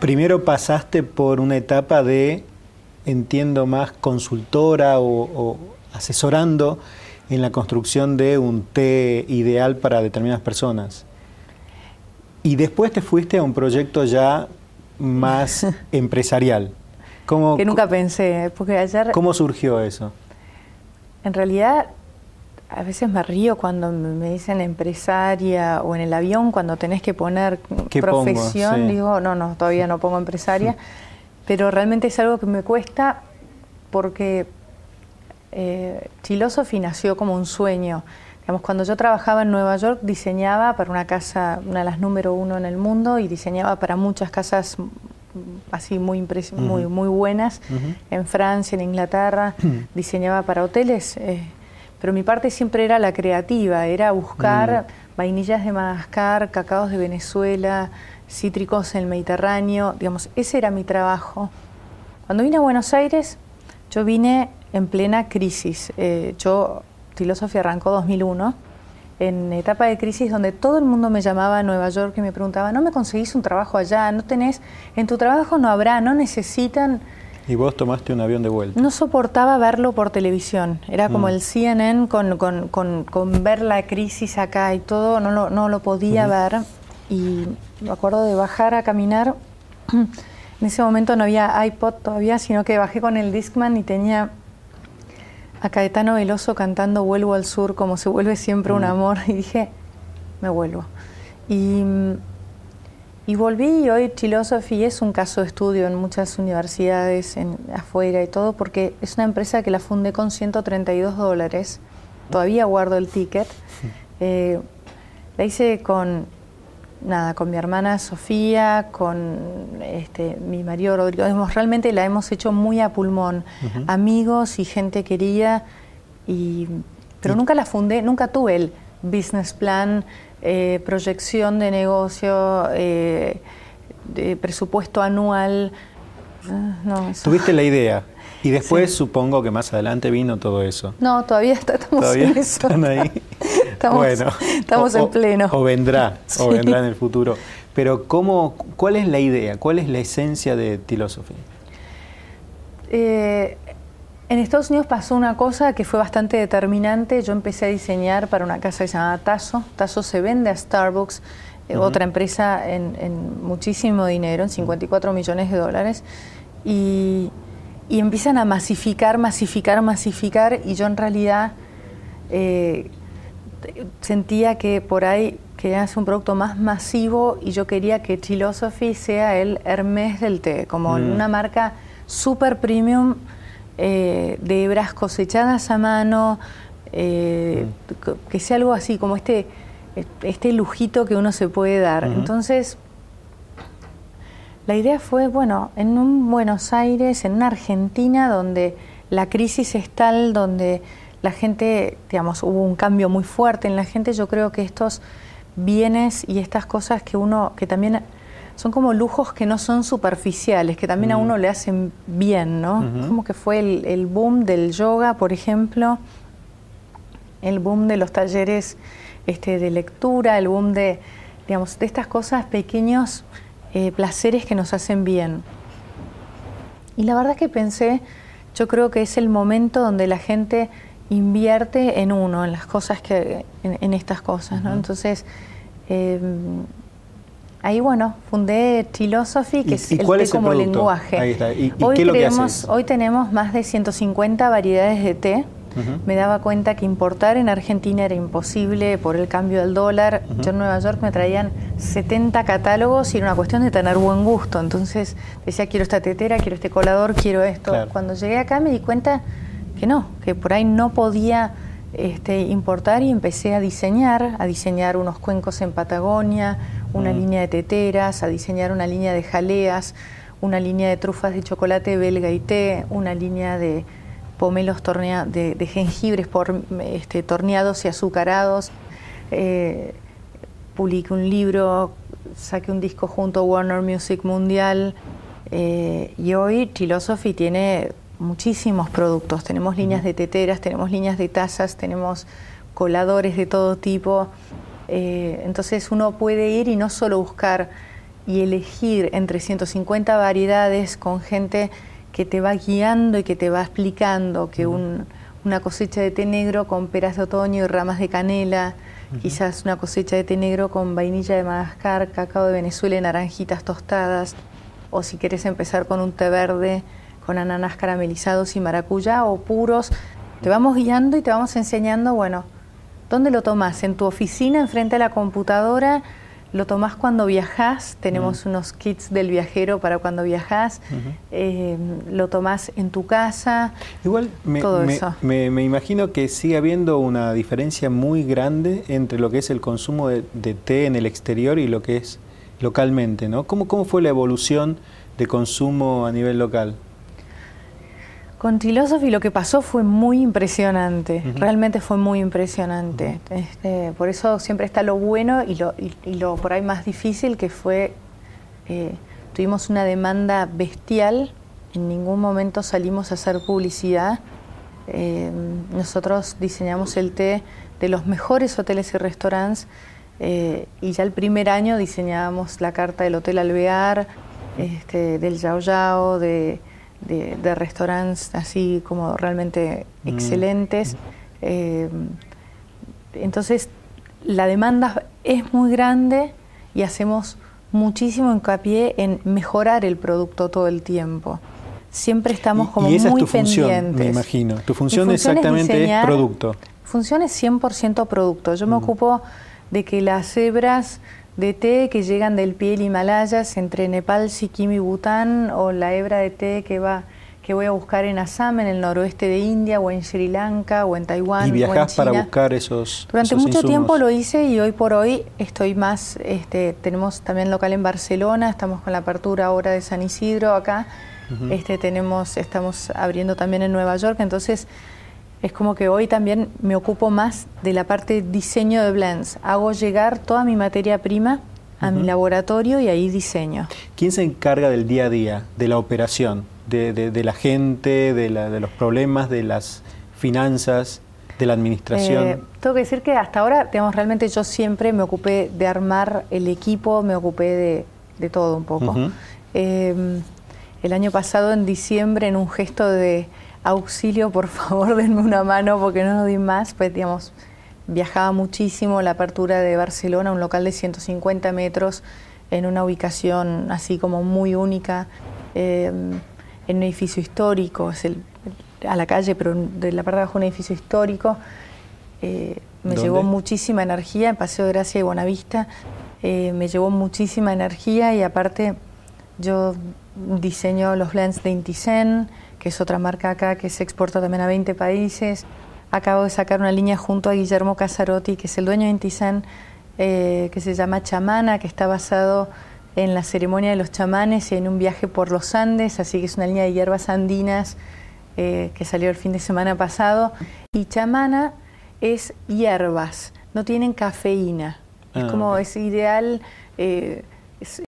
primero pasaste por una etapa de, entiendo más, consultora o, asesorando en la construcción de un té ideal para determinadas personas. Y después te fuiste a un proyecto ya más empresarial. ¿Cómo, que nunca pensé, porque ayer... ¿Cómo surgió eso? En realidad, a veces me río cuando me dicen empresaria o en el avión cuando tenés que poner profesión, digo, no, no, todavía no pongo empresaria, pero realmente es algo que me cuesta porque eh, nació como un sueño. Digamos, cuando yo trabajaba en Nueva York diseñaba para una casa, una de las número uno en el mundo, y diseñaba para muchas casas así muy, muy, muy buenas, en Francia, en Inglaterra, diseñaba para hoteles. Eh, pero mi parte siempre era la creativa, era buscar mm. vainillas de Madagascar, cacaos de Venezuela, cítricos en el Mediterráneo, digamos, ese era mi trabajo. Cuando vine a Buenos Aires, yo vine en plena crisis. Eh, yo, Filosofía arrancó 2001, en etapa de crisis donde todo el mundo me llamaba a Nueva York y me preguntaba, ¿no me conseguís un trabajo allá? ¿No tenés, en tu trabajo no habrá, no necesitan y vos tomaste un avión de vuelta. No soportaba verlo por televisión. Era como mm. el CNN con, con, con, ver la crisis acá y todo, no lo, no lo podía ver. Y me acuerdo de bajar a caminar. En ese momento no había iPod todavía, sino que bajé con el Discman y tenía a Caetano Veloso cantando Vuelvo al Sur como se vuelve siempre un mm. amor. Y dije, me vuelvo. Y y volví y hoy Philosophy es un caso de estudio en muchas universidades en, afuera y todo, porque es una empresa que la fundé con 132 dólares. Todavía guardo el ticket. Eh, la hice con, nada, con mi hermana Sofía, con este, mi marido Rodrigo. realmente la hemos hecho muy a pulmón. Amigos y gente querida. Y, pero nunca la fundé, nunca tuve el business plan eh, proyección de negocio, eh, de presupuesto anual. Ah, Tuviste la idea. Y después supongo que más adelante vino todo eso. No, todavía estamos en eso. Están ahí. estamos, bueno, estamos en pleno. O, vendrá, o vendrá en el futuro. Pero ¿cómo, ¿cuál es la idea? ¿Cuál es la esencia de Philosophy? Eh, en Estados Unidos pasó una cosa que fue bastante determinante. Yo empecé a diseñar para una casa que se llama Tazo. Tazo se vende a Starbucks, eh, otra empresa en, muchísimo dinero, en 54 millones de dólares. Y, empiezan a masificar, masificar, masificar. Y yo en realidad eh, sentía que por ahí quería hacer un producto más masivo y yo quería que Philosophy sea el Hermes del té, como mm. una marca super premium eh, de hebras cosechadas a mano, eh, mm. que sea algo así, como este, este lujito que uno se puede dar. Entonces, la idea fue, bueno, en un Buenos Aires, en una Argentina donde la crisis es tal, donde la gente, digamos, hubo un cambio muy fuerte en la gente, yo creo que estos bienes y estas cosas que uno, que también son como lujos que no son superficiales, que también a mm. uno le hacen bien, ¿no? Como que fue el, boom del yoga, por ejemplo, el boom de los talleres este, de lectura, el boom de, digamos, de estas cosas, pequeños eh, placeres que nos hacen bien. Y la verdad que pensé, yo creo que es el momento donde la gente invierte en uno, en las cosas que, en, estas cosas, ¿no? Entonces, em, Ahí, bueno, fundé Philosophy, que es el té como lenguaje. Ahí está. ¿Y, hoy, qué es lo que hoy tenemos más de 150 variedades de té. Me daba cuenta que importar en Argentina era imposible por el cambio del dólar. Yo en Nueva York me traían 70 catálogos y era una cuestión de tener buen gusto. Entonces decía, quiero esta tetera, quiero este colador, quiero esto. Cuando llegué acá me di cuenta que no, que por ahí no podía este, importar y empecé a diseñar, a diseñar unos cuencos en Patagonia, una mm. línea de teteras, a diseñar una línea de jaleas, una línea de trufas de chocolate belga y té, una línea de pomelos de, jengibres por, este, torneados y azucarados. Eh, publiqué un libro, saqué un disco junto a Warner Music Mundial eh, y hoy Philosophy tiene muchísimos productos. Tenemos líneas de teteras, tenemos líneas de tazas, tenemos coladores de todo tipo. Eh, entonces uno puede ir y no solo buscar y elegir entre 150 variedades con gente que te va guiando y que te va explicando que una cosecha de té negro con peras de otoño y ramas de canela, quizás una cosecha de té negro con vainilla de Madagascar, cacao de Venezuela y naranjitas tostadas, o si quieres empezar con un té verde con ananas caramelizados y maracuyá o puros, te vamos guiando y te vamos enseñando, bueno, ¿dónde lo tomas? ¿En tu oficina, enfrente a la computadora? lo tomás cuando viajás, tenemos unos kits del viajero para cuando viajás, eh, lo tomás en tu casa, Igual me, todo eso. Me, imagino que sigue habiendo una diferencia muy grande entre lo que es el consumo de, té en el exterior y lo que es localmente, ¿no? ¿Cómo, cómo fue la evolución de consumo a nivel local? Con Philosophy lo que pasó fue muy impresionante, realmente fue muy impresionante. Este, por eso siempre está lo bueno y lo, y, lo por ahí más difícil que fue, eh, tuvimos una demanda bestial, en ningún momento salimos a hacer publicidad. Eh, nosotros diseñamos el té de los mejores hoteles y restaurantes eh, y ya el primer año diseñábamos la carta del Hotel Alvear, este, del Yao Yao, de de, restaurantes así como realmente mm. excelentes. Eh, entonces, la demanda es muy grande y hacemos muchísimo hincapié en mejorar el producto todo el tiempo. Siempre estamos como y esa muy es tu Función, me imagino. Tu función, exactamente es, producto. Función es 100% producto. Yo me ocupo de que las cebras de té que llegan del pie Himalayas entre Nepal, Sikkim y Bután, o la hebra de té que va que voy a buscar en Assam, en el noroeste de India, o en Sri Lanka, o en Taiwán. ¿Y viajás para buscar esos Durante mucho tiempo lo hice y hoy por hoy estoy más, este, tenemos también local en Barcelona, estamos con la apertura ahora de San Isidro acá, este, tenemos, estamos abriendo también en Nueva York, entonces es como que hoy también me ocupo más de la parte diseño de blends. Hago llegar toda mi materia prima a mi laboratorio y ahí diseño. ¿Quién se encarga del día a día, de la operación, de, la gente, de, los problemas, de las finanzas, de la administración? Eh, tengo que decir que hasta ahora, digamos, realmente yo siempre me ocupé de armar el equipo, me ocupé de, todo un poco. Em, el año pasado, en diciembre, en un gesto de auxilio, por favor, denme una mano porque no nos di más, pues digamos, viajaba muchísimo la apertura de Barcelona, un local de 150 metros en una ubicación así como muy única, em, en un edificio histórico, es el, a la calle, pero de la parte de abajo un edificio histórico. Eh, me llevó muchísima energía en Paseo de Gracia y Buenavista, eh, me llevó muchísima energía y aparte yo diseño los blends de Intisen, que es otra marca acá que se exporta también a 20 países. Acabo de sacar una línea junto a Guillermo Casarotti, que es el dueño de Intisen, eh, que se llama Chamana, que está basado en la ceremonia de los chamanes y en un viaje por los Andes, así que es una línea de hierbas andinas eh, que salió el fin de semana pasado. Y chamana es hierbas, no tienen cafeína. es ah, como, es ideal, eh,